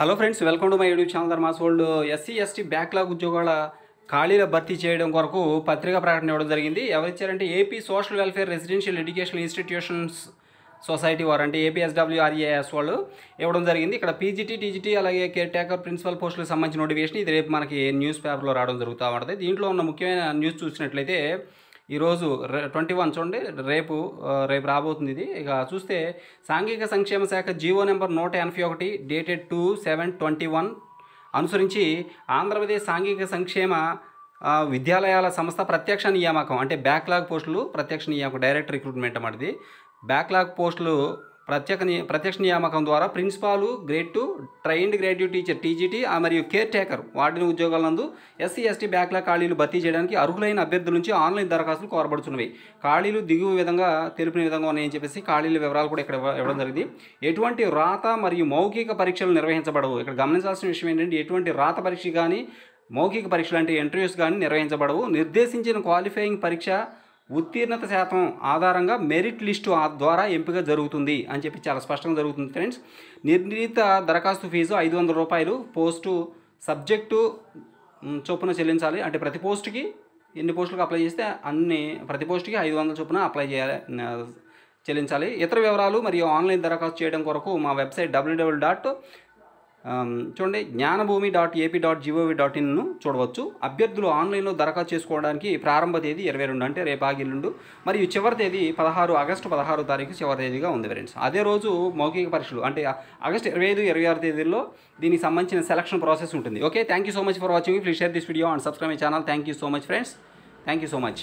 Hello friends welcome to my YouTube channel Dharma's World. SC ST backlog ఉద్యోగాల ఖాళీల భర్తీ చేయడం కొరకు పత్రికా ప్రకటన ఇవ్వడం జరిగింది. ఎవరిచ్చారంటే AP social welfare residential education institutions society వారు అంటే ఏపీఎస్డబ్ల్యూఆర్ఏఎస్ వాళ్ళు ఇవ్వడం జరిగింది. ఇక్కడ పీజీటీ టీజీటీ అలాగే కేర్ టేకర్ ప్రిన్సిపల్ పోస్టులకు సంబంధించిన నోటిఫికేషన్ ఇది రేపు మనకి న్యూస్ పేపర్లో రావడం జరుగుతూ ఉంటుంది. దీంట్లో ఉన్న ముఖ్యమైన న్యూస్ చూసినట్లయితే ఈరోజు ట్వంటీ వన్ చూడండి రేపు రేపు రాబోతుంది ఇది. ఇక చూస్తే సాంఘిక సంక్షేమ శాఖ జీవో నెంబర్ నూట ఎనభై ఒకటి dated two seven twenty one అనుసరించి ఆంధ్రప్రదేశ్ సాంఘిక సంక్షేమ విద్యాలయాల సంస్థ ప్రత్యక్ష నియామకం అంటే బ్యాక్లాగ్ పోస్టులు ప్రత్యక్ష నియామకం డైరెక్ట్ రిక్రూట్మెంట్ అన్నది బ్యాక్లాగ్ పోస్టులు ప్రత్యేక ని- ప్రత్యక్ష నియామకం ద్వారా principal grade two trained graduate teacher TGT మరియు కేర్ టేకర్ వార్డెన్ ఉద్యోగాల నందు ఎస్సీ ఎస్టీ బ్యాక్లా ఖాళీలు భర్తీ చేయడానికి అర్హులైన అభ్యర్థుల నుంచి ఆన్లైన్ దరఖాస్తులు కోరబడుతున్నవి ఖాళీలు దిగువ విధంగా తెలిపిన విధంగా ఉన్నాయని చెప్పేసి ఖాళీల వివరాలు కూడా ఇక్కడ ఇవ్వడం జరిగింది. ఎటువంటి రాత మరియు మౌఖిక పరీక్షలు నిర్వహించబడవు. ఇక్కడ గమనించాల్సిన విషయం ఏంటంటే ఎటువంటి రాత పరీక్ష కానీ మౌఖిక పరీక్షలు అంటే ఇంటర్వ్యూస్ కానీ నిర్వహించబడవు. నిర్దేశించిన క్వాలిఫైయింగ్ పరీక్ష ఉత్తీర్ణత శాతం ఆధారంగా మెరిట్ లిస్టు ద్వారా ఎంపిక జరుగుతుంది అని చెప్పి చాలా స్పష్టంగా జరుగుతుంది ఫ్రెండ్స్. నిర్ణీత దరఖాస్తు ఫీజు ఐదు వందల రూపాయలు. పోస్టు సబ్జెక్టు చొప్పున చెల్లించాలి. అంటే ప్రతి పోస్టుకి ఎన్ని పోస్టులకు అప్లై చేస్తే అన్ని ప్రతి పోస్టుకి ఐదు వందల చొప్పున అప్లై చేయాలి చెల్లించాలి. ఇతర వివరాలు మరియు ఆన్లైన్ దరఖాస్తు చేయడం కొరకు మా వెబ్సైట్ డబ్ల్యూడబ్ల్యూ డాట్ చూడండి Jnanabhumi dot AP dot GOV dot in చూడవచ్చు. అభ్యర్థులు ఆన్లైన్లో దరఖాస్తు చేసుకోవడానికి ప్రారంభ తేదీ ఇరవై రెండు అంటే రేపు ఆగిల్లుండు. మరియు చివరి తేదీ పదహారు ఆగస్టు పదహారు తారీఖు చివరి తేదీగా ఉంది ఫ్రెండ్స్. అదే రోజు మౌఖిక పరీక్షలు అంటే ఆగస్టు ఇరవై ఐదు ఇరవై ఆరు తేదీల్లో దీనికి సంబంధించిన సెలక్షన్ ప్రాసెస్ ఉంటుంది. Okay thank you so much for watching please share this video and subscribe my channel thank you so much friends thank you so much